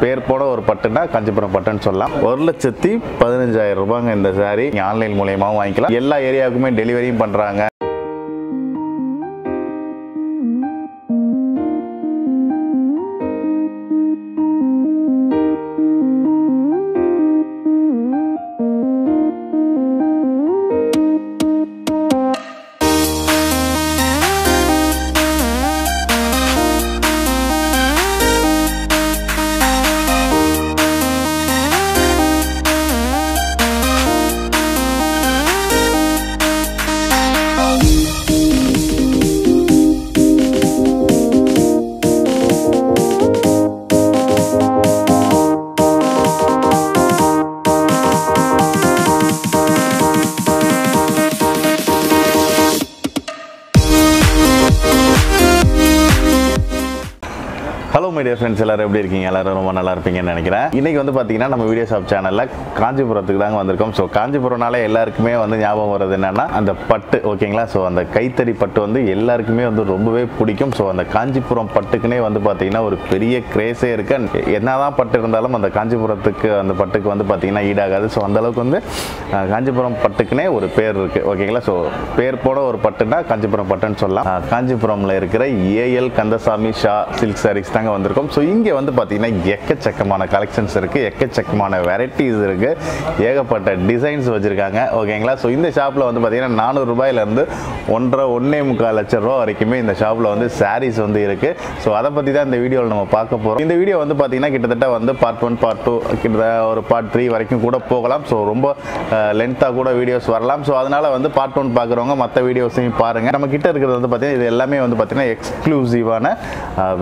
பேர் போட ஒரு பட்டுனா காஞ்சிபுரம் பட்டுன்னு சொல்லலாம். ஒரு லட்சத்தி பதினஞ்சாயிரம் ரூபாங்க இந்த saree. ஆன்லைன் மூலயமாவும் வாங்கிக்கலாம். எல்லா ஏரியாவுக்குமே டெலிவரியும் பண்ணுறாங்க ஹலோ ஃப்ரெண்ட்ஸ் எல்லாரும் எப்படி இருக்கீங்க? எல்லாரும் ரொம்ப நல்லா இருப்பீங்கன்னு நினைக்கிறேன். இன்னைக்கு வந்து பார்த்தீங்கன்னா நம்ம வீடியோ ஷாப் சேனலில் காஞ்சிபுரத்துக்கு தாங்க வந்திருக்கோம். ஸோ காஞ்சிபுரம்னாலே எல்லாருக்குமே வந்து ஞாபகம் வர்றது என்னன்னா அந்த பட்டு ஓகேங்களா ஸோ அந்த கைத்தறி பட்டு வந்து எல்லாருக்குமே வந்து ரொம்பவே பிடிக்கும். ஸோ அந்த காஞ்சிபுரம் பட்டுக்குனே வந்து பார்த்தீங்கன்னா ஒரு பெரிய கிரேஸே இருக்கு. என்னதான் பட்டு இருந்தாலும் அந்த காஞ்சிபுரத்துக்கு அந்த பட்டுக்கு வந்து பார்த்தீங்கன்னா ஈடாகாது. ஸோ அந்த அளவுக்கு வந்து காஞ்சிபுரம் பட்டுக்குனே ஒரு பேர் இருக்கு. ஓகேங்களா ஸோ பேர் போட ஒரு பட்டுனா காஞ்சிபுரம் பட்டுன்னு சொல்லலாம். காஞ்சிபுரமில் காஞ்சிபுரம்ல இருக்கிற ஏஎல் கந்தசாமி ஷா சில்க் சாரீஸ் தாங்க வந்திருக்கோம். ஸோ இங்கே வந்து பார்த்தீங்கன்னா எக்கச்சக்கமான கலெக்ஷன்ஸ் இருக்குது எக்கச்சக்கமான வெரைட்டிஸ் இருக்குது ஏகப்பட்ட டிசைன்ஸ் வச்சுருக்காங்க. ஓகேங்களா ஸோ இந்த ஷாப்பில் வந்து பார்த்தீங்கன்னா நானூறுரூபாயிலேருந்து ஒன்றரை ஒன்றே முக்கால் லட்சம் ரூபா வரைக்குமே இந்த ஷாப்பில் வந்து சாரீஸ் வந்து இருக்குது ஸோ அதை பற்றி தான் இந்த வீடியோவில் நம்ம பார்க்க போகிறோம் இந்த வீடியோ வந்து பார்த்தீங்கன்னா கிட்டத்தட்ட வந்து பார்ட் ஒன் பார்ட் டூ கிட்டத்தட்ட ஒரு பார்ட் த்ரீ வரைக்கும் கூட போகலாம். ஸோ ரொம்ப லென்த்தாக கூட வீடியோஸ் வரலாம். ஸோ அதனால் வந்து பார்ட் ஒன் பார்க்குறவங்க மற்ற வீடியோஸையும் பாருங்கள் நம்ம கிட்ட இருக்கிறது வந்து பார்த்தீங்கன்னா இது எல்லாமே வந்து பார்த்தீங்கன்னா எக்ஸ்க்ளூசிவான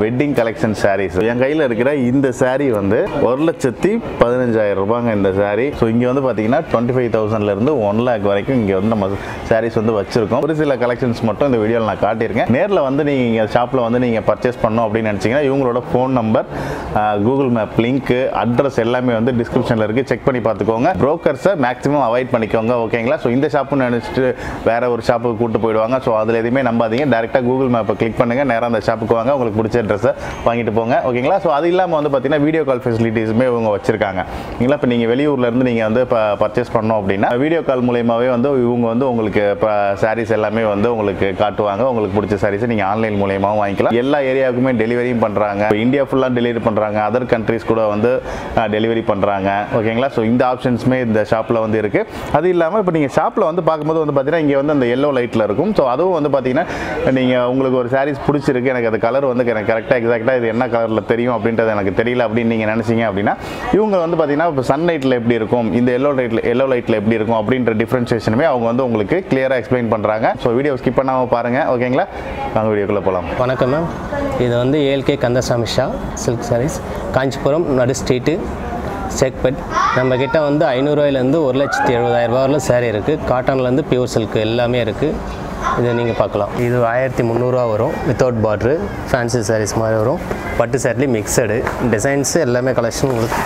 வெட்டிங் கலெக்ஷன் சாரீஸ் என் கையில் இருக்கிற இந்த சாரீ வந்து ஒரு லட்சத்தி பதினஞ்சாயிரம் ரூபாங்க இந்த சாரீ ஸோ இங்கே வந்து பார்த்தீங்கன்னா டுவெண்ட்டி ஃபைவ் தௌசண்ட்லேருந்து ஒன் லேக் வரைக்கும் இங்கே வந்து நம்ம சாரீஸ் வந்து வச்சிருக்கோம். ஒரு சில கலெக்ஷன்ஸ் மட்டும் இந்த வீடியோவில் நான் காட்டியிருக்கேன். நேரில் வந்து நீங்கள் ஷாப்பில் வந்து நீங்கள் பர்ச்சேஸ் பண்ணோம் அப்படின்னு நினச்சிங்கன்னா இவங்களோட ஃபோன் நம்பர் கூகுள் மேப் லிங்க்கு அட்ரஸ் எல்லாமே வந்து டிஸ்கிரிப்ஷனில் இருக்குது செக் பண்ணி பார்த்துக்கோங்க. ப்ரோக்கர்ஸை மேக்ஸிமம் அவாய்ட் பண்ணிக்கோங்க ஓகேங்களா ஸோ இந்த ஷாப்புன்னு நினச்சிட்டு வேறு ஒரு ஷாப்புக்கு கூப்பிட்டு போயிடுவாங்க. ஸோ அதில் எதுவுமே நம்பாதீங்க. டேரெக்டாக கூகுள் மேப்பை கிளிக் பண்ணுங்க. நேராக அந்த ஷாப்புக்கு வாங்க. உங்களுக்கு பிடிச்ச ட்ரெஸ்ஸை வாங்கிட்டு போங்க. ஓகேங்களா ஸோ அது இல்லாமல் வந்து பார்த்தீங்கன்னா வீடியோ கால் ஃபெசிலிட்டிஸுமே இவங்க வச்சிருக்காங்க. ஓகேங்களா இப்போ நீங்கள் வெளியூர்லேருந்து நீங்கள் வந்து இப்போ பர்ச்சேஸ் பண்ணோம் அப்படின்னா வீடியோ கால் மூலியமாகவே வந்து இவங்க வந்து உங்களுக்கு இப்போ சாரீஸ் எல்லாமே வந்து உங்களுக்கு காட்டுவாங்க. உங்களுக்கு பிடிச்ச சாரீஸை நீங்கள் ஆன்லைன் மூலியமாகவும் வாங்கிக்கலாம். எல்லா ஏரியாவுக்குமே டெலிவரியும் பண்ணுறாங்க இந்தியா ஃபுல்லாக டெலிவரி பண்ணுறாங்க அதர் கண்ட்ரீஸ் கூட வந்து டெலிவரி பண்ணுறாங்க ஓகேங்களா ஸோ இந்த ஆப்ஷன்ஸுமே இந்த ஷாப்பில் வந்து இருக்குது அது இல்லாமல் இப்போ நீங்கள் ஷாப்பில் வந்து பார்க்கும்போது வந்து பார்த்தீங்கன்னா இங்கே வந்து அந்த எல்லோ லைட்டில் இருக்கும். ஸோ அதுவும் வந்து பார்த்தீங்கன்னா நீங்கள் உங்களுக்கு ஒரு சாரீஸ் பிடிச்சிருக்கு. எனக்கு அது கலர் வந்து எனக்கு கரெக்டாக எக்ஸாக்டாக இது என்ன கலரில் தெரியும் அப்படின்றது எனக்கு தெரியல அப்படின்னு நீங்கள் நினச்சிங்க அப்படின்னா இவங்க வந்து பார்த்தீங்கன்னா இப்போ சன் லைட்டில் எப்படி இருக்கும் இந்த எல்லோ லைட்டில் எல்லோ லைட்டில் எப்படி இருக்கும் அப்படின்ற டிஃப்ரென்ஷியேஷனுமே அவங்க வந்து உங்களுக்கு கிளியராக எக்ஸ்பிளைன் பண்ணுறாங்க ஸோ வீடியோ ஸ்கிப் பண்ணாமல் பாருங்கள் ஓகேங்களா நாங்கள் வீடியோக்குள்ளே போகலாம் வணக்கம் மேம் இது வந்து ஏஎல்கே கந்தசாமி ஷா சில்க் சாரீஸ் காஞ்சிபுரம் நடு ஸ்ட்ரீட்டு செக்பெட். நம்ம வந்து ஐநூறுரூவாயிலேருந்து ஒரு லட்சத்தி எழுபதாயிரரூபா வரல saree இருக்குது காட்டன்லேருந்து பியூர் சில்க் எல்லாமே இருக்குது இதை நீங்கள் பார்க்கலாம். இது ஆயிரத்தி முந்நூறுரூவா வரும் வித்தவுட் பார்ட்ரு ஃபேன்சி சாரீஸ் மாதிரி வரும். பட்டு சேரீ மிக்சடு டிசைன்ஸு எல்லாமே கலெக்ஷன் உங்களுக்கு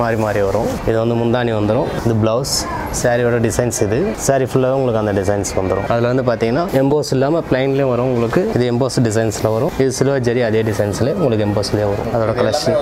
மாறி மாறி வரும். இது வந்து முந்தானி வந்துடும் இது ப்ளவுஸ் சாரியோட டிசைன்ஸ் இது. சாரி ஃபுல்லாக உங்களுக்கு அந்த டிசைன்ஸ் வந்துடும் அதில் வந்து பார்த்தீங்கன்னா எம்போஸ் இல்லாமல் ப்ளைன்லேயும் வரும் உங்களுக்கு. இது எம்போஸ் டிசைன்ஸில் வரும். இது சில்வர் ஜெரி அதே டிசைன்ஸில் உங்களுக்கு எம்போஸ்லேயே வரும். அதோட கலெக்ஷன்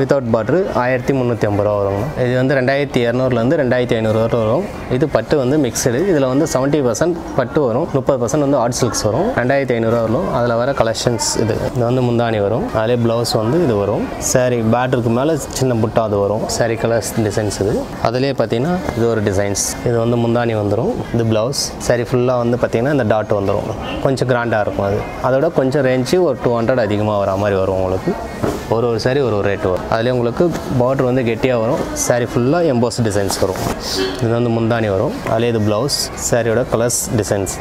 வித்தவுட் பார்டர் ஆயிரத்தி முந்நூற்றி ஐம்பது ரூபா வருங்க. இது வந்து ரெண்டாயிரத்தி இரநூறுலேருந்து ரெண்டாயிரத்தி ஐநூறு வரை வரும். இது பட்டு வந்து மிக்சடு இதில் வந்து செவன்ட்டி பர்சன்ட் பட்டு வரும். முப்பது பர்சன்ட் வந்து ஆர்ட் சில்க்ஸ் வரும். ரெண்டாயிரத்தி ஐநூறுரூவா வரும். அதில் வர கலெக்ஷன்ஸ் இது. இது வந்து முந்தானி வரும். அதிலே ப்ளவுஸ் வந்து இது வரும். சாரி பேட்டருக்கு மேலே சின்ன புட்டா அது வரும். சாரி கலர்ஸ் டிசைன்ஸ் இது. அதிலே பார்த்தீங்கன்னா இது ஒரு டிசைன்ஸ் இது வந்து முந்தானி வந்துடும் இது ப்ளவுஸ் சரி ஃபுல்லாக வந்து பார்த்திங்கன்னா இந்த டாட் வந்துடும் கொஞ்சம் கிராண்டாக இருக்கும் அது. அதோட கொஞ்சம் ரேஞ்சு ஒரு டூ ஹண்ட்ரட் அதிகமாக வர மாதிரி வரும் உங்களுக்கு. ஒரு ஒரு சாரி ஒரு ஒரு ரேட்டு வரும். அதுலேயே உங்களுக்கு பார்டர் வந்து கெட்டியாக வரும். சாரி ஃபுல்லாக எம்போஸ் டிசைன்ஸ் வரும். இது வந்து முந்தானி வரும். அதிலே இது ப்ளவுஸ் சாரியோட கலர்ஸ் டிசைன்ஸ்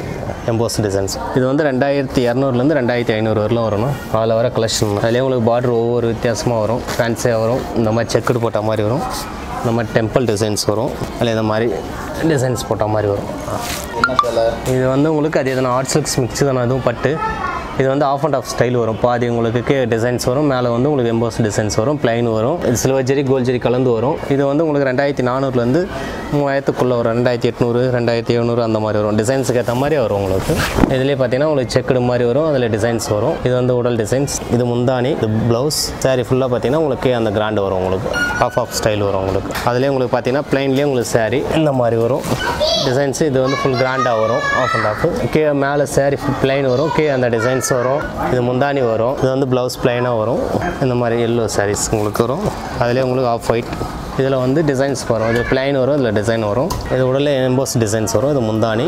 எம்போஸ் டிசைன்ஸ் இது வந்து ரெண்டாயிரத்தி இரநூறுலேருந்து ரெண்டாயிரத்தி ஐநூறு வரலாம் வரணும். அதில் வர கலெக்ஷன் அதுலேயே உங்களுக்கு பார்டர் ஒவ்வொரு வித்தியாசமாக வரும். ஃபேன்சியாக வரும். இந்த மாதிரி செக்குடு போட்ட மாதிரி வரும். இந்த மாதிரி டெம்பிள் டிசைன்ஸ் வரும். அதில் இந்த மாதிரி டிசைன்ஸ் போட்ட மாதிரி வரும். இது வந்து உங்களுக்கு அது எதனா ஆர்ட் சில்க்ஸ் மிக்ஸ் தானே அதுவும் பட்டு. இது வந்து ஆஃப் அண்ட் ஆஃப் ஸ்டைல் வரும். பாதி உங்களுக்கு டிசைன்ஸ் வரும் மேலே வந்து உங்களுக்கு எம்போஸ் டிசைன்ஸ் வரும் பிளைன் வரும். இது சில்வர் ஜெரி கோல்ட் ஜெரி கலந்து வரும். இது வந்து உங்களுக்கு ரெண்டாயிரத்தி நானூறுலேருந்து மூவாயிரத்துக்குள்ளே வரும் ரெண்டாயிரத்தி எட்நூறு ரெண்டாயிரத்தி எழுநூறு அந்த மாதிரி வரும். டிசைன்ஸுக்கு ஏற்ற மாதிரி வரும் உங்களுக்கு. இதுலேயே பார்த்தீங்கன்னா உங்களுக்கு செக்குடு மாதிரி வரும் அதில் டிசைன்ஸ் வரும். இது வந்து உடல் டிசைன்ஸ் இது முந்தானி இது ப்ளவுஸ் saree ஃபுல்லாக பார்த்தீங்கன்னா உங்களுக்கு அந்த கிராண்ட் வரும் உங்களுக்கு. ஆஃப் ஆஃப் ஸ்டைல் வரும் உங்களுக்கு. அதுலேயே உங்களுக்கு பார்த்தீங்கன்னா ப்ளைன்லேயே உங்களுக்கு saree இந்த மாதிரி வரும். டிசைன்ஸ் இது வந்து ஃபுல் கிராண்டாக வரும். ஆஃப் அண்ட் ஆஃப் கீழே மேலே ஃபுல் பிளைன் வரும். கீழே அந்த டிசைன்ஸ் வரும். இது முந்தானி வரும். இது வந்து ப்ளவுஸ் பிளைனாக வரும். இந்த மாதிரி எல்லோ சாரீஸ் உங்களுக்கு வரும். அதுலேயே உங்களுக்கு ஆஃப் ஒயிட் இதில் வந்து டிசைன்ஸ் வரும். இது பிளைன் வரும் இதில் டிசைன் வரும். இது உடலில் எம்போஸ் டிசைன்ஸ் வரும். இது முந்தானி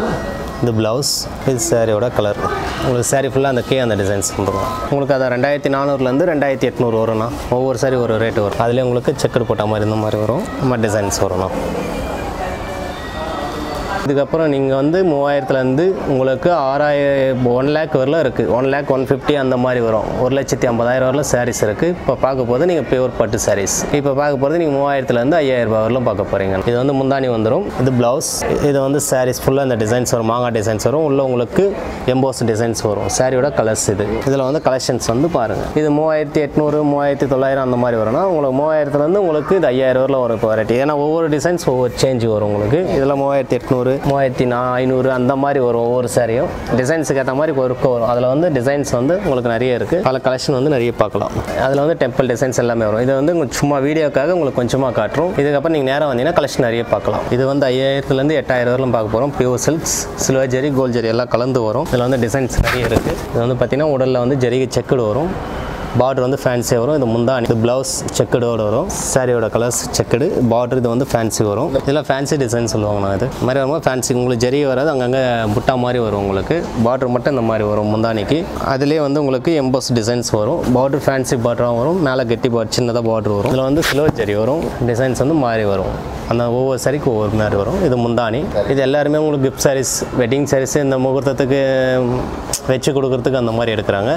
இது ப்ளவுஸ் இது சேரீயோட கலர் உங்களுக்கு சாரீ ஃபுல்லாக அந்த கே அந்த டிசைன்ஸ் வந்துடும் உங்களுக்கு அதை ரெண்டாயிரத்தி நானூறுலேருந்து ரெண்டாயிரத்தி எட்நூறு வரும்ண்ணா. ஒவ்வொரு சாரி ஒரு ரேட்டு வரும். அதுலேயே உங்களுக்கு செக்கர் போட்ட மாதிரி இந்த மாதிரி வரும். இந்த மாதிரி டிசைன்ஸ் வரும்ண்ணா இதுக்கப்புறம் நீங்கள் வந்து மூவாயிரத்துலேருந்து உங்களுக்கு ஆறாயிரம் ஒன் லேக் வரலாம் இருக்குது ஒன் லேக் ஒன் ஃபிஃப்டி அந்த மாதிரி வரும். ஒரு லட்சத்தி ஐம்பதாயிரம் வரல சாரீஸ் இருக்குது இப்போ பார்க்க போது நீங்கள் பியூர் பட்டு சாரீஸ் இப்போ பார்க்க போகிறது நீங்கள் மூவாயிரத்துலேருந்து ஐயாயிரம் ரூபாய் வரலாம் பார்க்க போகிறீங்க இது வந்து முந்தானி வந்துடும் இது ப்ளவுஸ் இது வந்து சாரீஸ் ஃபுல்லாக இந்த டிசைன்ஸ் வரும். மாங்காய் டிசைன்ஸ் வரும். உள்ள உங்களுக்கு எம்போஸ் டிசைன்ஸ் வரும். சாரியோட கலர்ஸ் இது. இதில் வந்து கலெக்ஷன்ஸ் வந்து பாருங்கள் இது மூவாயிரத்தி எட்நூறு மூவாயிரத்தி தொள்ளாயிரம் அந்த மாதிரி வரும்னா உங்களுக்கு மூவாயிரத்துலேருந்து உங்களுக்கு இது ஐயாயிரம் ரூபாயில் வரும் இப்போ வெரைட்டி ஏன்னா ஒவ்வொரு டிசைன்ஸ் ஒவ்வொரு சேஞ்ச் வரும் உங்களுக்கு. இதில் மூவாயிரத்தி எட்நூறு மூவாயிரத்தி நா ஐநூறு அந்த மாதிரி வரும் ஒவ்வொரு சாரியும் டிசைன்ஸுக்கு ஏற்ற மாதிரி ஒர்க் வரும். அதில் வந்து டிசைன்ஸ் வந்து உங்களுக்கு நிறைய இருக்குது பல கலெக்ஷன் வந்து நிறைய பார்க்கலாம். அதில் வந்து டெம்பிள் டிசைன்ஸ் எல்லாமே வரும். இது வந்து சும்மா வீடியோக்காக உங்களுக்கு கொஞ்சமாக காட்டுறோம். இதுக்கப்புறம் நீங்கள் நேரம் வந்தீங்கன்னா கலெக்ஷன் நிறைய பார்க்கலாம். இது வந்து ஐயாயிரத்துலேருந்து எட்டாயிரம் வரலும் பார்க்க போகிறோம் pure silks silver zari gold zari எல்லாம் கலந்து வரும். இதில் வந்து டிசைன்ஸ் நிறைய இருக்குது இது வந்து பார்த்திங்கன்னா உடலில் வந்து ஜெரிகை செக்குடு வரும். பார்டர் வந்து ஃபேன்சியாக வரும். இது முந்தானி இது ப்ளவுஸ் செக்கடோடு வரும். சாரியோட கலர்ஸ் செக்குடு பார்டர் இது வந்து ஃபேன்சி வரும். இதெல்லாம் ஃபேன்சி டிசைன் சொல்லுவாங்க நான் இது. மாதிரி வரும்போது ஃபேன்சி உங்களுக்கு ஜெரி வராது அங்கங்கே புட்டா மாதிரி வரும் உங்களுக்கு. பார்டர் மட்டும் இந்த மாதிரி வரும் முந்தானிக்கு அதுலேயே வந்து உங்களுக்கு எம்போஸ் டிசைன்ஸ் வரும். பார்டர் ஃபேன்சி பார்டராக வரும். மேலே கெட்டி பார்டர் சின்னதாக பார்டர் வரும். இதில் வந்து சில்வர் ஜெரி வரும். டிசைன்ஸ் வந்து மாறி வரும். அந்த ஒவ்வொரு சாரிக்கு ஒவ்வொரு மாதிரி வரும். இது முந்தானி இது எல்லாருமே உங்களுக்கு கிஃப்ட் சாரீஸ் வெட்டிங் சாரீஸ் இந்த முகூர்த்தத்துக்கு வச்சு கொடுக்குறதுக்கு அந்த மாதிரி எடுக்கிறாங்க.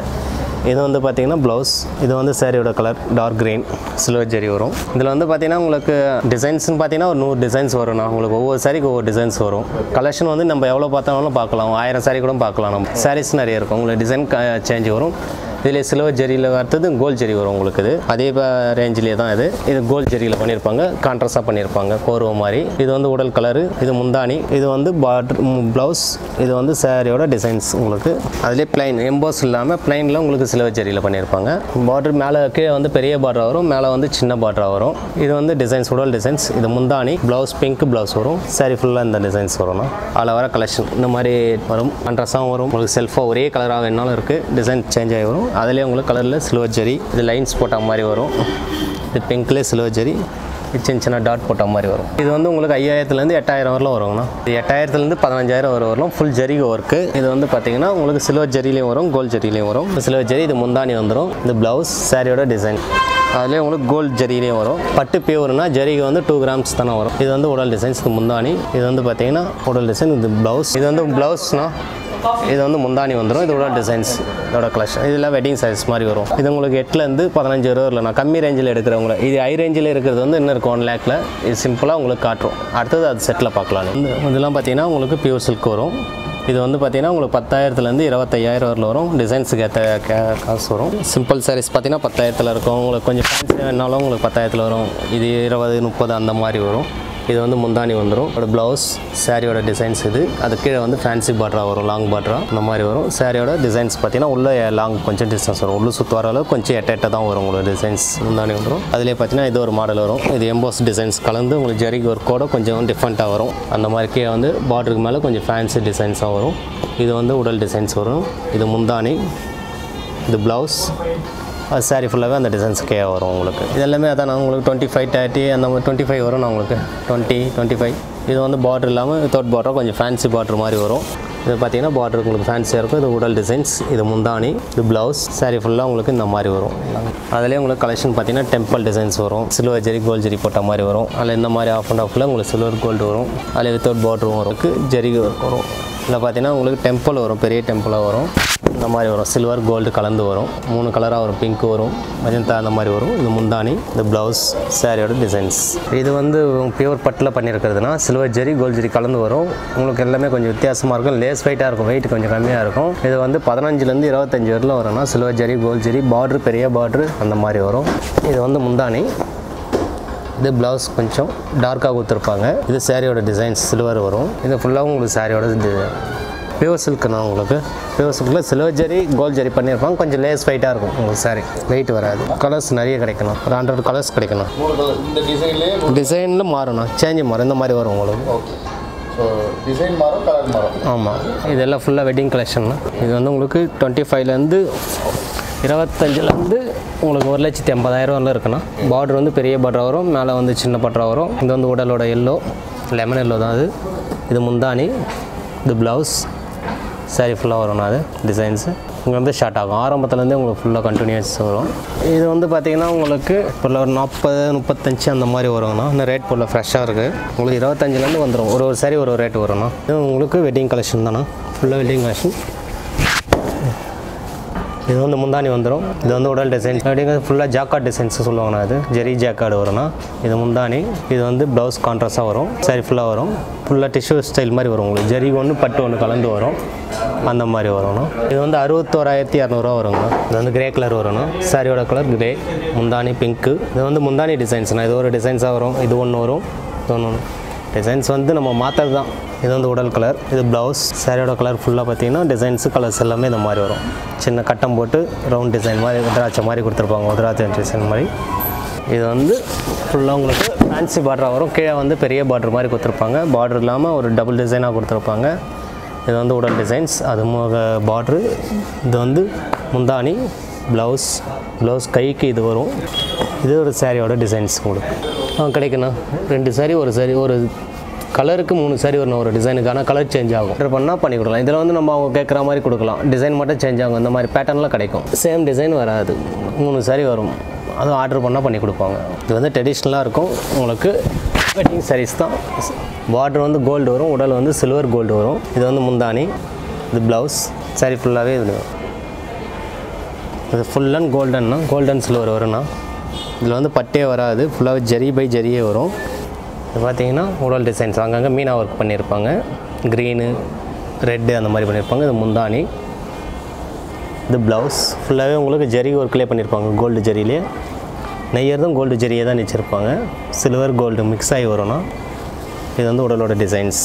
இது வந்து பார்த்தீங்கன்னா ப்ளவுஸ் இது வந்து சேரீயோட colour dark green silver zari வரும். இதில் வந்து பார்த்தீங்கன்னா உங்களுக்கு டிசைன்ஸ்னு பார்த்தீங்கன்னா ஒரு நூறு டிசைன்ஸ் வரும்ண்ணா உங்களுக்கு ஒவ்வொரு சாரிக்கு ஒவ்வொரு டிசைன்ஸ் வரும். கலெக்ஷன் வந்து நம்ம எவ்வளோ பார்த்தாலும் பார்க்கலாம். ஆயிரம் சாரி கூட பார்க்கலாம் நம்ம. சாரீஸ் நிறைய இருக்கும். உங்களுக்கு டிசைன் சேஞ்ச் வரும். இதில் சில்வர் ஜெரியில் வரது கோல் ஜெரி வரும் உங்களுக்கு இது. அதே ரேஞ்சிலே தான் இது. இது கோல்ட் ஜெரியில் பண்ணியிருப்பாங்க கான்ட்ராஸ்டாக பண்ணியிருப்பாங்க கோர்வை மாதிரி இது வந்து உடல் கலரு இது முந்தானி இது வந்து பார்டர் ப்ளவுஸ் இது வந்து சாரியோட டிசைன்ஸ் உங்களுக்கு. அதிலே பிளைன் எம்போஸ் இல்லாமல் பிளைனில் உங்களுக்கு சில்வர் ஜெரியில் பண்ணியிருப்பாங்க பார்டர் மேலே கீழே வந்து பெரிய பார்டர் வரும் மேலே வந்து சின்ன பார்டராக வரும். இது வந்து டிசைன்ஸ் உடல் டிசைன்ஸ் இது முந்தானி ப்ளவுஸ் பிங்க் ப்ளவுஸ் வரும். சாரி ஃபுல்லாக இந்த டிசைன்ஸ் வரும். அதில் வர கலெக்ஷன் இந்த மாதிரி வரும். கான்ட்ராஸ்டாகவும் வரும். உங்களுக்கு செல்ஃபாக ஒரே கலராக வேணாலும் இருக்குது டிசைன் சேஞ்ச் ஆகி வரும். அதுலேயே உங்களுக்கு கலரில் சில்வர் ஜெரி இது லைன்ஸ் போட்ட மாதிரி வரும். இது பிங்க்லேயே சில்வர் ஜெரி சின்ன சின்ன டாட் போட்ட மாதிரி வரும். இது வந்து உங்களுக்கு ஐயாயிரத்துலேருந்து எட்டாயிரம் வரலாம் வருங்கண்ணா. இது எட்டாயிரத்துலேருந்து பதினஞ்சாயிரம் வர வரலாம் ஃபுல் ஜெரி ஒர்க்கு இது வந்து பார்த்தீங்கன்னா உங்களுக்கு சில்வர் ஜெரிலையும் வரும் கோல்ட் ஜெரிலையும் வரும். சில்வர் ஜெரி இது முந்தானி வந்துடும் இது ப்ளவுஸ் சாரியோட டிசைன் அதுலேயே உங்களுக்கு கோல்ட் ஜெரிலையும் வரும். பட்டு பியூர்னா ஜரிக்கு வந்து டூ கிராம்ஸ் தானே வரும். இது வந்து உடல் டிசைன்ஸ் இது முந்தானி இது வந்து பார்த்தீங்கன்னா உடல் டிசைன் இது ப்ளவுஸ் இது வந்து ப்ளவுஸ்னா இது வந்து முந்தானி வந்துடும் இதோட டிசைன்ஸ் இதோட கலெக்ஷன் இதெல்லாம் வெட்டிங் சைஸ் மாதிரி வரும். இது உங்களுக்கு எட்டுலேருந்து பதினஞ்சு ரூபா இல்லை நான் கம்மி ரேஞ்சில் எடுக்கிறவங்க இது ஹை ரேஞ்சில் இருக்கிறது வந்து இன்னும் இருக்கும் ஒன் லேக்கில் இது சிம்பிளாக உங்களுக்கு காட்டுறோம். அடுத்தது அது செட்டில் பார்க்கலாம். இதெல்லாம் பார்த்தீங்கன்னா உங்களுக்கு பியூர் சில்க் வரும். இது வந்து பார்த்தீங்கன்னா உங்களுக்கு பத்தாயிரத்துலேருந்து இருபத்தையாயிரம் வரல வரும். டிசைன்ஸுக்கு ஏற்ற கே காசு வரும். சிம்பிள் சாரீஸ் பார்த்தீங்கன்னா பத்தாயிரத்தில் இருக்கும். உங்களுக்கு கொஞ்சம் ஃபேன்சி வேணாலும் உங்களுக்கு பத்தாயிரத்தில் வரும். இது இருபது முப்பது அந்த மாதிரி வரும். இது வந்து முந்தானி வந்துடும் அதோட ப்ளவுஸ் சாரியோட டிசைன்ஸ் இது. அது கீழே வந்து ஃபேன்சி பாட்ரா வரும் லாங் பாட்ரா அந்த மாதிரி வரும். சாரியோட டிசைன்ஸ் பார்த்தீங்கன்னா உள்ள லாங் கொஞ்சம் டிஸ்டன்ஸ் வரும். உள்ள சுற்று வர அளவுக்கு கொஞ்சம் எட்ட எட்ட தான் வரும் உங்களுக்கு டிசைன்ஸ் முந்தானி வந்துடும் அதிலே பார்த்தீங்கன்னா இது ஒரு மாடல் வரும். இது எம்போஸ் டிசைன்ஸ் கலந்து உங்களுக்கு ஜெரிக் ஒர்க்கோட கொஞ்சம் டிஃப்ரெண்ட்டாக வரும். அந்த மாதிரி கீழே வந்து பார்டருக்கு மேலே கொஞ்சம் ஃபேன்சி டிசைன்ஸாக வரும். இது வந்து உடல் டிசைன்ஸ் வரும். இது முந்தானி இது ப்ளவுஸ் சாரி ஃபுல்லாகவே அந்த டிசைன்ஸ்க்கே வரும் உங்களுக்கு. இது எல்லாமே அதான் உங்களுக்கு டுவெண்ட்டி ஃபைவ் தேர்ட்டி அந்த மாதிரி டுவெண்ட்டி ஃபைவ் வரும் நான் உங்களுக்கு. டுவெண்ட்டி டுவெண்ட்டி ஃபைவ் இது வந்து பார்டர் இல்லாமல் வித்தவுட் பார்டர் கொஞ்சம் ஃபேன்சி பார்டர் மாதிரி வரும். இது பார்த்தீங்கன்னா பார்டர் உங்களுக்கு ஃபேன்சியாக இருக்கும். இது உடல் டிசைன்ஸ் இது முந்தானி இது ப்ளவுஸ் சாரி ஃபுல்லாக உங்களுக்கு இந்த மாதிரி வரும். அதிலே உங்களுக்கு கலெக்ஷன் பார்த்தீங்கன்னா டெம்பிள் டிசைன்ஸ் வரும். சில்வர் ஜெரி கோல்ட் ஜெரி போட்ட மாதிரி வரும். அதில் இந்த மாதிரி ஆஃப் அண்ட் ஆஃபில் உங்களுக்கு சில்வர் கோல்டு வரும். அதில் வித்தவுட் பார்டரும் வரும். ஜெரி வரும். இதில் பார்த்தீங்கன்னா உங்களுக்கு டெம்பிள் வரும் பெரிய டெம்பிளாக வரும். இந்த மாதிரி வரும். சில்வர் கோல்டு கலந்து வரும். மூணு கலராக வரும். பிங்க் வரும். மஜந்தா அந்த மாதிரி வரும். இது முந்தானி இந்த ப்ளவுஸ் சாரியோட டிசைன்ஸ் இது வந்து பியூர் பட்டில் பண்ணியிருக்கிறதுனா சில்வர் ஜெரி கோல்டு ஜெரி கலந்து வரும். உங்களுக்கு எல்லாமே கொஞ்சம் வித்தியாசமாக இருக்கும். லேஸ் வெயிட்டாக இருக்கும். வெயிட் கொஞ்சம் கம்மியாக இருக்கும். இது வந்து பதினஞ்சுலேருந்து இருபத்தஞ்சு வரல வரும்னா சில்வர் ஜெரி கோல்டு ஜெரி பார்ட்ரு பெரிய பார்ட்ரு அந்த மாதிரி வரும். இது வந்து முந்தானி இது ப்ளவுஸ் கொஞ்சம் டார்க்காக கொடுத்துருப்பாங்க. இது சாரியோட டிசைன்ஸ் சில்வர் வரும். இது ஃபுல்லாகவும் உங்களுக்கு சாரியோட பியூர் சில்க்குண்ணா உங்களுக்கு. பியூர் சில்கில் சில்வர் ஜெரி கோல்ட் ஜெரி பண்ணியிருப்பாங்க. கொஞ்சம் லேஸ் ஃபைட்டாக இருக்கும் உங்களுக்கு சாரி வெயிட் வராது. கலர்ஸ் நிறைய கிடைக்கணும். ஒரு ஹண்ட்ரட் கலர்ஸ் கிடைக்கணும். டிசைனில் மாறணும். சேஞ்சு மாறும். இந்த மாதிரி வரும் உங்களுக்கு. டிசைன் மாறும் கலர் மாறும் ஆமாம் இதெல்லாம் ஃபுல்லாக வெட்டிங் கலெக்ஷன் இது வந்து உங்களுக்கு டுவெண்ட்டி ஃபைவ்லேருந்து இருபத்தஞ்சிலேருந்து உங்களுக்கு ஒரு லட்சத்தி எண்பதாயிரம் வரல இருக்குண்ணா. பார்டர் வந்து பெரிய பட்ரா வரும். மேலே வந்து சின்ன பட்ரா வரும். இது வந்து உடலோட எல்லோ லெமன் எல்லோ தான் அது. இது முந்தானி இது ப்ளவுஸ் சாரி ஃபுல்லாக வரும்ண்ணா அது டிசைன்ஸு இங்கே வந்து ஷார்ட் ஆகும். ஆரம்பத்துலேருந்தே உங்களுக்கு ஃபுல்லாக கண்டினியூஸ் வரும். இது வந்து பார்த்திங்கன்னா உங்களுக்கு இப்போ ஒரு நாற்பது முப்பத்தஞ்சு அந்த மாதிரி வருங்கண்ணா இந்த ரேட் பொருள் ஃப்ரெஷ்ஷாக இருக்குது உங்களுக்கு இருபத்தஞ்சிலேருந்து வந்துடும் ஒரு ஒரு சாரி ஒரு ஒரு ரேட் வரும்ண்ணா. இது உங்களுக்கு வெட்டிங் கலெக்ஷன் தானே ஃபுல்லாக வெட்டிங் கலெக்ஷன் இது வந்து முந்தானி வந்துடும் இது வந்து உடல் டிசைன்ஸ் அப்படிங்கிறது ஃபுல்லாக ஜாக்கார்ட் டிசைன்ஸ் சொல்லுவாங்கண்ணா அது ஜெரி ஜாக்கார்டு வரும்னா இது முந்தானி இது வந்து ப்ளவுஸ் கான்ட்ராஸ்டாக வரும். சரி ஃபுல்லாக வரும். ஃபுல்லாக டிஷ்யூ ஸ்டைல் மாதிரி வரும் உங்களுக்கு. ஜெரி ஒன்று பட்டு ஒன்று கலந்து வரும். அந்த மாதிரி வரும்ண்ணா இது வந்து அறுபத்தோராயிரத்தி இரநூறுவா வருங்கண்ணா இது வந்து கிரே கலர் வரும்ண்ணா. சாரியோட கலர் கிரே முந்தானி பிங்க்கு இது வந்து முந்தானி டிசைன்ஸ்ண்ணா இது ஒரு டிசைன்ஸாக வரும். இது ஒன்று வரும். இது ஒன்று ஒன்று டிசைன்ஸ் வந்து நம்ம மாற்றுறது தான் இது வந்து உடல் கலர் இது ப்ளவுஸ் சாரியோட கலர் ஃபுல்லாக பார்த்தீங்கன்னா டிசைன்ஸு கலர்ஸ் எல்லாமே இந்த மாதிரி வரும். சின்ன கட்டம் போட்டு ரவுண்ட் டிசைன் மாதிரி திராட்சை மாதிரி கொடுத்துருப்பாங்க திராட்சை டிசைன் மாதிரி. இது வந்து ஃபுல்லாக உங்களுக்கு ஃபேன்சி பார்டராக வரும். கீழே வந்து பெரிய பார்டர் மாதிரி கொடுத்துருப்பாங்க. பார்டர் இல்லாமல் ஒரு டபுள் டிசைனாக கொடுத்துருப்பாங்க. இது வந்து உடல் டிசைன்ஸ் அது பார்ட்ரு இது வந்து முந்தானி ப்ளவுஸ் ப்ளவுஸ் கைக்கு இது வரும். இது ஒரு சாரியோட டிசைன்ஸ் உங்களுக்கு. ஆ கிடைக்குண்ணா. ரெண்டு சாரி ஒரு சாரி ஒரு கலருக்கு மூணு சாரி வரணும் ஒரு டிசைனுக்கான கலர் சேஞ்ச் ஆகும். ஆர்டர் பண்ணால் பண்ணி கொடுக்கலாம். இதில் வந்து நம்ம அவங்க கேட்குற மாதிரி கொடுக்கலாம். டிசைன் மட்டும் சேஞ்ச் ஆகும். இந்த மாதிரி பேட்டர்னில் கிடைக்கும். சேம் டிசைன் வராது. மூணு சாரி வரும். அதுவும் ஆர்டர் பண்ணால் பண்ணி கொடுப்பாங்க. இது வந்து ட்ரெடிஷ்னலாக இருக்கும். உங்களுக்கு வெட்டிங் சாரீஸ் தான். பார்டர் வந்து கோல்டு வரும். உடல் வந்து சில்வர் கோல்டு வரும். இது வந்து முந்தானி இது ப்ளவுஸ் சாரி ஃபுல்லாகவே இது இது ஃபுல் அண்ட் கோல்டன்னா கோல்டன் சில்வர் வரும்ண்ணா இதில் வந்து பட்டே வராது. ஃபுல்லாகவே ஜெரி பை ஜெரியே வரும். இது பார்த்தீங்கன்னா உடல் டிசைன்ஸ் அங்கங்கே மீனா ஒர்க் பண்ணியிருப்பாங்க. க்ரீனு ரெட்டு அந்த மாதிரி பண்ணியிருப்பாங்க. இது முந்தானி இது ப்ளவுஸ் ஃபுல்லாகவே உங்களுக்கு ஜெரி ஒர்க்லேயே பண்ணியிருப்பாங்க. கோல்டு ஜரியிலே நெய்யறதும் கோல்டு ஜரியே தான் நிச்சிருப்பாங்க. சில்வர் கோல்டு மிக்ஸ் ஆகி வரும்னா இது வந்து உடலோட டிசைன்ஸ்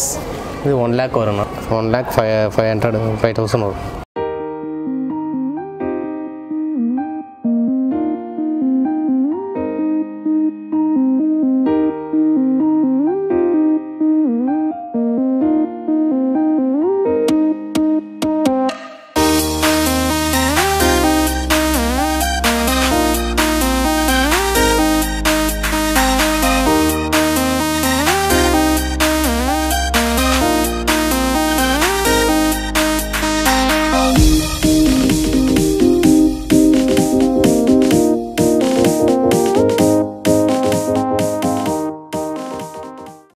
இது one lakh வரும்ண்ணா one lakh five five hundred five thousand வரும்.